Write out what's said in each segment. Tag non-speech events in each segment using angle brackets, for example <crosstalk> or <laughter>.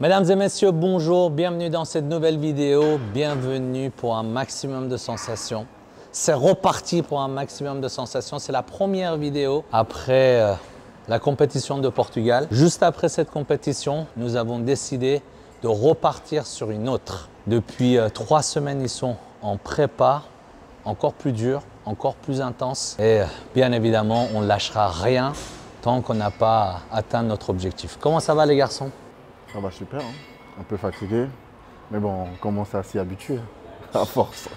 Mesdames et messieurs, bonjour, bienvenue dans cette nouvelle vidéo, bienvenue pour un maximum de sensations. C'est reparti pour un maximum de sensations, c'est la première vidéo après euh, la compétition de Portugal. Juste après cette compétition, nous avons décidé de repartir sur une autre. Depuis euh, trois semaines, ils sont en prépa, encore plus dur, encore plus intense. Et euh, bien évidemment, on ne lâchera rien tant qu'on n'a pas atteint notre objectif. Comment ça va les garçons? Ça va super, hein. un peu fatigué, mais bon, on commence à s'y habituer, <laughs> à force.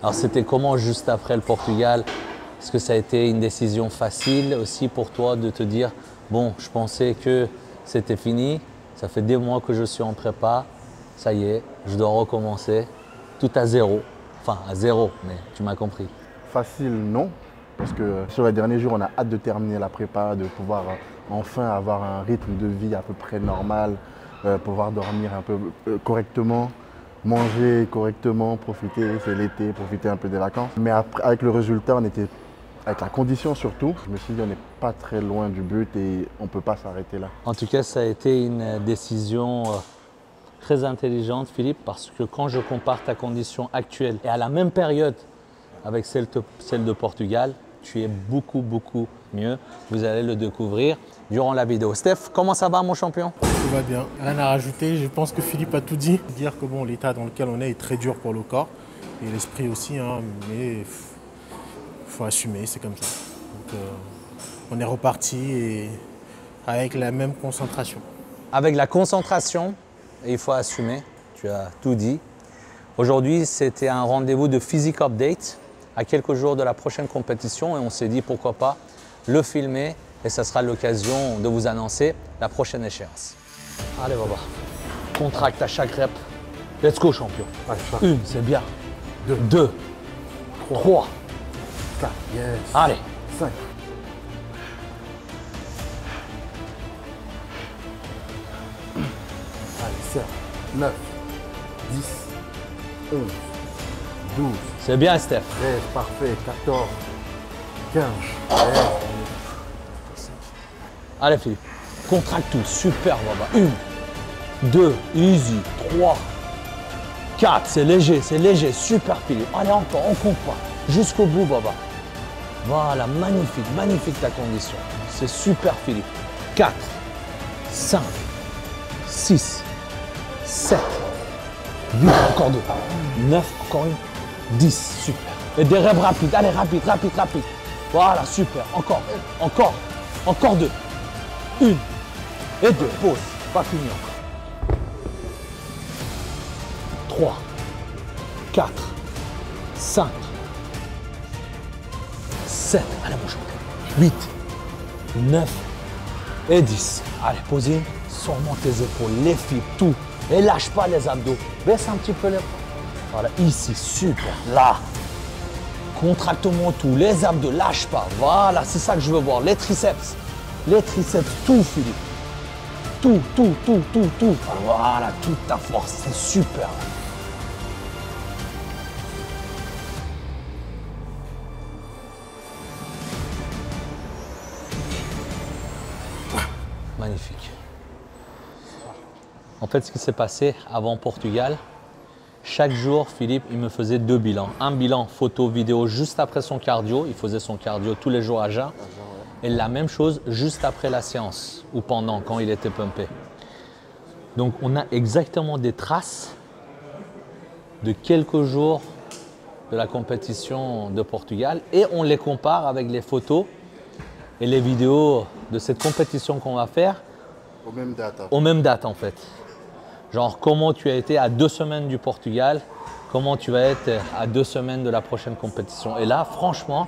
Alors c'était comment juste après le Portugal? Est-ce que ça a été une décision facile aussi pour toi de te dire, bon, je pensais que c'était fini, ça fait des mois que je suis en prépa, ça y est, je dois recommencer, tout à zéro. Enfin, à zéro, mais tu m'as compris. Facile, non, parce que sur les derniers jours, on a hâte de terminer la prépa, de pouvoir enfin avoir un rythme de vie à peu près normal, euh, pouvoir dormir un peu euh, correctement, manger correctement, profiter, c'est l'été, profiter un peu des vacances. Mais avec le résultat, on était, avec la condition surtout, je me suis dit on n'est pas très loin du but et on ne peut pas s'arrêter là. En tout cas, ça a été une décision euh, très intelligente, Philippe, parce que quand je compare ta condition actuelle et à la même période avec celle de Portugal, tu es beaucoup, beaucoup mieux. Vous allez le découvrir durant la vidéo. Steph, comment ça va, mon champion? Tout va bien. Rien à rajouter. Je pense que Philippe a tout dit. Dire que bon, l'état dans lequel on est est très dur pour le corps et l'esprit aussi, hein, mais il faut assumer, c'est comme ça. Donc, euh, on est reparti et avec la même concentration. Avec la concentration, il faut assumer, tu as tout dit. Aujourd'hui, c'était un rendez-vous de physique update à quelques jours de la prochaine compétition et on s'est dit pourquoi pas le filmer et ça sera l'occasion de vous annoncer la prochaine échéance. Allez, Baba, contracte à chaque rep. Let's go, champion. Une, c'est bien. Deux, Deux. trois. 4, yes, Allez, 5. Allez, serre. 9, 10, 11, 12, c'est bien, Steph. 13, parfait, 14, 15. Yes. Allez, Philippe, contracte tout. Super, Baba. Une, deux, easy. Trois, quatre. C'est léger, c'est léger. Super, Philippe. Allez, encore, on compte pas. Jusqu'au bout, Baba. Voilà, magnifique, magnifique ta condition. C'est super, Philippe. 4, 5, 6, 7, 8, encore deux. 9, encore une. 10, super. Et des rêves rapides. Allez, rapide, rapide, rapide. Voilà, super. Encore, encore, encore deux. Une et deux. Pause. Pas fini encore. 3, 4, 5, 7. Allez, mon champion. 8, 9 et 10. Allez, posez sûrement tes épaules, les filles, tout. Et lâche pas les abdos. Baisse un petit peu les Voilà, ici, super. Là. Contracte-moi tout. Les abdos, lâche pas. Voilà, c'est ça que je veux voir. Les triceps. Les triceps, tout, Philippe. Tout, tout, tout, tout, tout. Voilà, toute ta force. C'est super. Magnifique. En fait, ce qui s'est passé avant Portugal, chaque jour, Philippe, il me faisait deux bilans. Un bilan photo, vidéo juste après son cardio. Il faisait son cardio tous les jours à jeun. Et la même chose juste après la séance ou pendant, quand il était pumpé. Donc, on a exactement des traces de quelques jours de la compétition de Portugal et on les compare avec les photos et les vidéos de cette compétition qu'on va faire Aux mêmes dates. hein. aux mêmes dates en fait. Genre comment tu as été à deux semaines du Portugal, comment tu vas être à deux semaines de la prochaine compétition. Et là, franchement,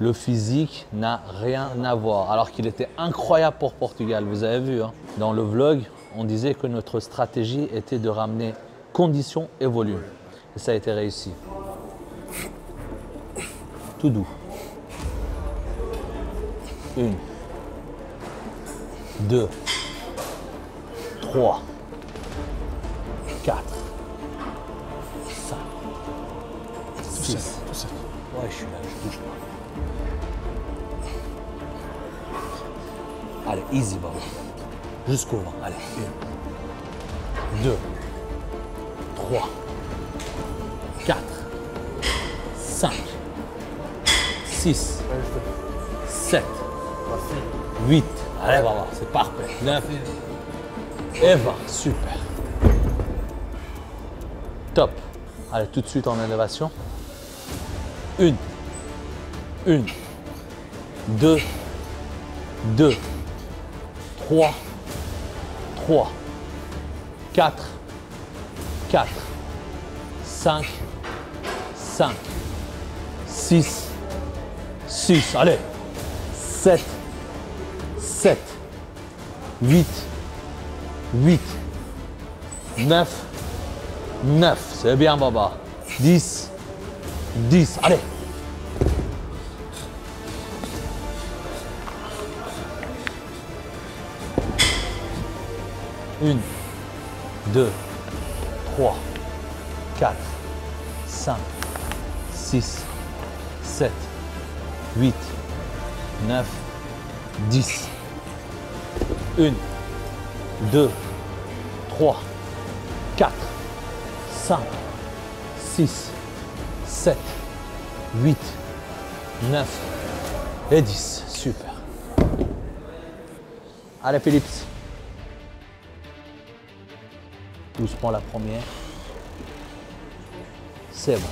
le physique n'a rien à voir. Alors qu'il était incroyable pour Portugal, vous avez vu. hein. Dans le vlog, on disait que notre stratégie était de ramener condition et volume. Et ça a été réussi. Tout doux. Une. Deux. 3, 4, 5, 6. Ouais, je suis là, je bouge pas. Allez, easy, Baba. Jusqu'au vent. Allez, une. 2, 3, 4, 5, 6, 7, 8. Allez, Baba, c'est parfait. 9 et 20. Super. Top. Allez, tout de suite en élévation. Une. Une. Deux. Deux. Trois. Trois. Quatre. Quatre. Cinq. Cinq. Six. Six. Allez. Sept. Sept. Huit. Huit. Neuf. 9, c'est bien Baba. 10, 10, allez. Une, deux, trois, quatre, cinq, six, sept, huit, neuf, dix. Une, deux, trois, quatre. 5, 6, 7, 8, 9 et 10. Super. Allez, Philippe. Doucement la première. C'est bon.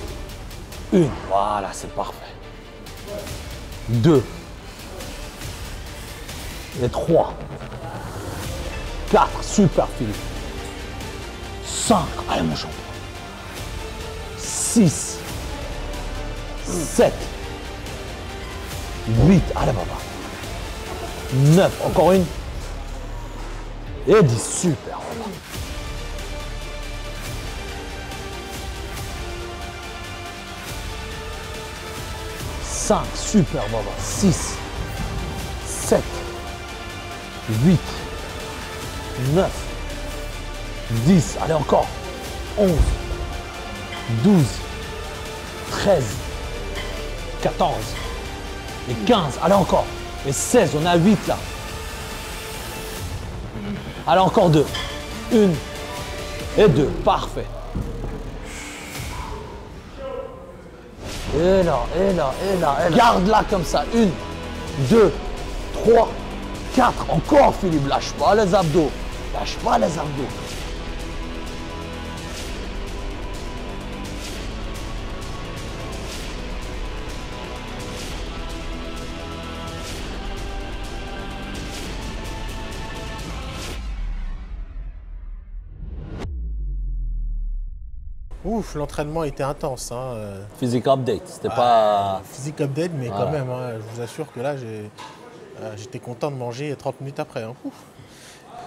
Une. Voilà, c'est parfait. Deux. Et trois. Quatre. Super, Philippe. Cinq. Allez, mon champion. 6, 7, 8, allez papa, 9, encore une, et 10, super. 5, super baba, 6, 7, 8, 9, 10, allez encore, 11, 12, 13, 14 et 15. Allez encore. Et 16, on a 8 là. Allez, encore deux. Une et deux. Parfait. Et là, et là, et là, et là. Garde-la comme ça. Une, deux, trois, quatre. Encore, Philippe. Lâche pas les abdos. Lâche pas les abdos. Ouf, l'entraînement était intense. Hein. Physique update, c'était pas. Physique update, mais quand même, hein, je vous assure que là, euh, j'étais content de manger 30 minutes après. Hein.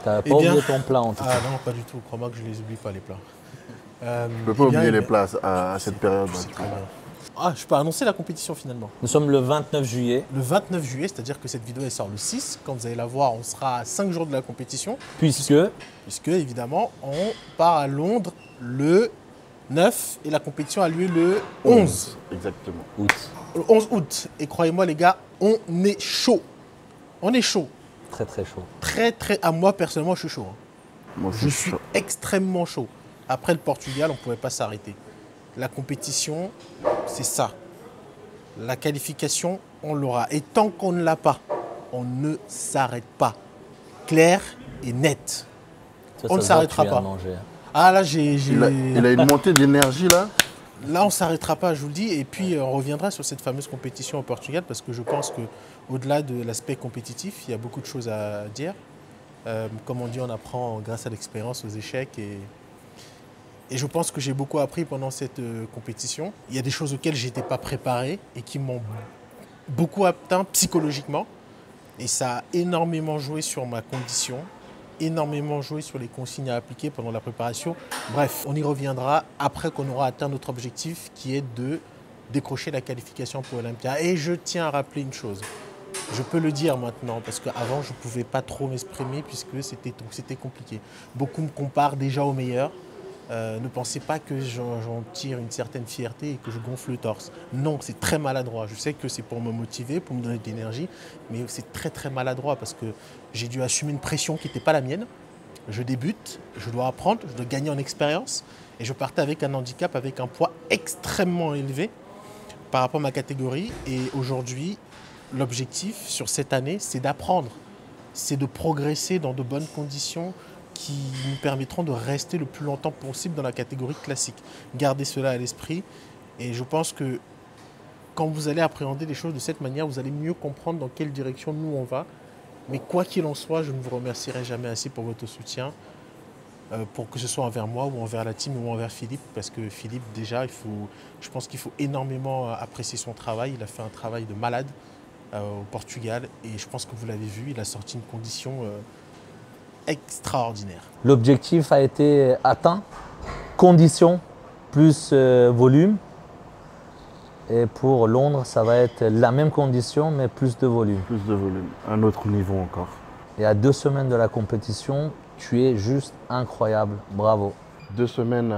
T'avais pas oublié ton plat en tout cas Ah non, pas du tout. Crois-moi que je les oublie pas, les plats. Euh, je ne peux pas oublier les plats à, cette période. Ah, je peux annoncer la compétition finalement. Nous sommes le 29 juillet. Le 29 juillet, c'est-à-dire que cette vidéo elle sort le 6. Quand vous allez la voir, on sera à 5 jours de la compétition. Puisque Puisque, évidemment, on part à Londres le 9 et la compétition a lieu le 11. Exactement. Août. Le 11 août. Et croyez-moi, les gars, on est chaud. On est chaud. Très, très chaud. Très, très. À moi, personnellement, je suis chaud. Hein. Moi je suis extrêmement chaud. Après le Portugal, on ne pouvait pas s'arrêter. La compétition, c'est ça. La qualification, on l'aura. Et tant qu'on ne l'a pas, on ne s'arrête pas. Clair et net. on ne s'arrêtera pas. Manger. Ah là, j'ai. Il, a une montée d'énergie là Là, on ne s'arrêtera pas, je vous le dis. Et puis, euh, on reviendra sur cette fameuse compétition au Portugal parce que je pense qu'au-delà de l'aspect compétitif, il y a beaucoup de choses à dire. Euh, comme on dit, on apprend grâce à l'expérience, aux échecs. Et, et je pense que j'ai beaucoup appris pendant cette euh, compétition. Il y a des choses auxquelles je n'étais pas préparé et qui m'ont beaucoup atteint psychologiquement. Et ça a énormément joué sur ma condition, énormément joué sur les consignes à appliquer pendant la préparation. Bref, on y reviendra après qu'on aura atteint notre objectif qui est de décrocher la qualification pour Olympia. Et je tiens à rappeler une chose. Je peux le dire maintenant parce qu'avant je ne pouvais pas trop m'exprimer puisque c'était compliqué. Beaucoup me comparent déjà aux meilleurs. Euh, ne pensez pas que j'en tire une certaine fierté et que je gonfle le torse. Non, c'est très maladroit. Je sais que c'est pour me motiver, pour me donner de l'énergie, mais c'est très très maladroit parce que j'ai dû assumer une pression qui n'était pas la mienne. je débute, je dois apprendre, je dois gagner en expérience. Et je partais avec un handicap, avec un poids extrêmement élevé par rapport à ma catégorie. Et aujourd'hui, l'objectif sur cette année, c'est d'apprendre, c'est de progresser dans de bonnes conditions qui nous permettront de rester le plus longtemps possible dans la catégorie classique. Gardez cela à l'esprit. Et je pense que quand vous allez appréhender les choses de cette manière, vous allez mieux comprendre dans quelle direction nous on va. Mais quoi qu'il en soit, je ne vous remercierai jamais assez pour votre soutien. Euh, pour que ce soit envers moi ou envers la team ou envers Philippe, parce que Philippe, déjà, il faut, je pense qu'il faut énormément euh, apprécier son travail. Il a fait un travail de malade euh, au Portugal et je pense que vous l'avez vu, il a sorti une condition extraordinaire. L'objectif a été atteint, condition plus volume. Et pour Londres, ça va être la même condition, mais plus de volume. Plus de volume, un autre niveau encore. Et à deux semaines de la compétition, tu es juste incroyable. Bravo. Deux semaines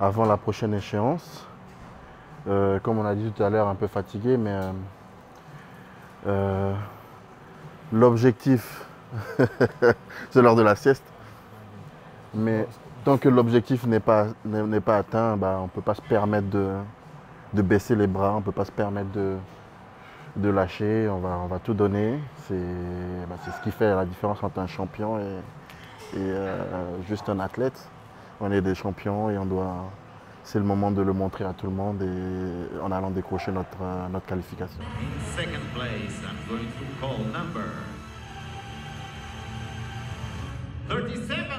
avant la prochaine échéance. Euh, comme on a dit tout à l'heure, un peu fatigué, mais euh, euh, l'objectif, <laughs> c'est l'heure de la sieste. Mais tant que l'objectif n'est pas, n'est pas atteint, bah, on ne peut pas se permettre de, de, baisser les bras, on ne peut pas se permettre de, de lâcher, on va, on va tout donner. C'est bah, ce qui fait la différence entre un champion et, euh, juste un athlète. On est des champions et on doit. C'est le moment de le montrer à tout le monde et en allant décrocher notre, euh, notre qualification. 37